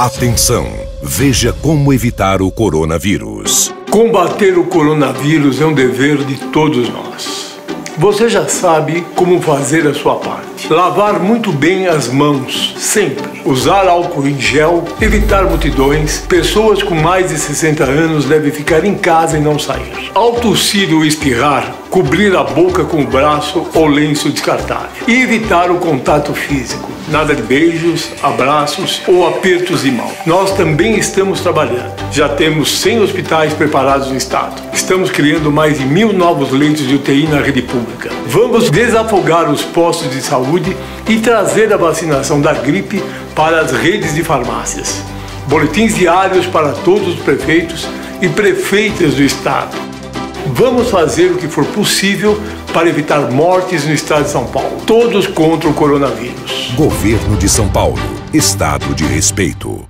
Atenção! Veja como evitar o coronavírus. Combater o coronavírus é um dever de todos nós. Você já sabe como fazer a sua parte. Lavar muito bem as mãos, sempre. Usar álcool em gel, evitar multidões. Pessoas com mais de 60 anos devem ficar em casa e não sair. Ao tossir ou espirrar, cobrir a boca com o braço ou lenço descartável. E evitar o contato físico. Nada de beijos, abraços ou apertos de mão. Nós também estamos trabalhando. Já temos 100 hospitais preparados no estado. Estamos criando mais de mil novos leitos de UTI na rede pública. Vamos desafogar os postos de saúde e trazer a vacinação da gripe para as redes de farmácias. Boletins diários para todos os prefeitos e prefeitas do estado. Vamos fazer o que for possível para evitar mortes no estado de São Paulo. Todos contra o coronavírus. Governo de São Paulo. Estado de respeito.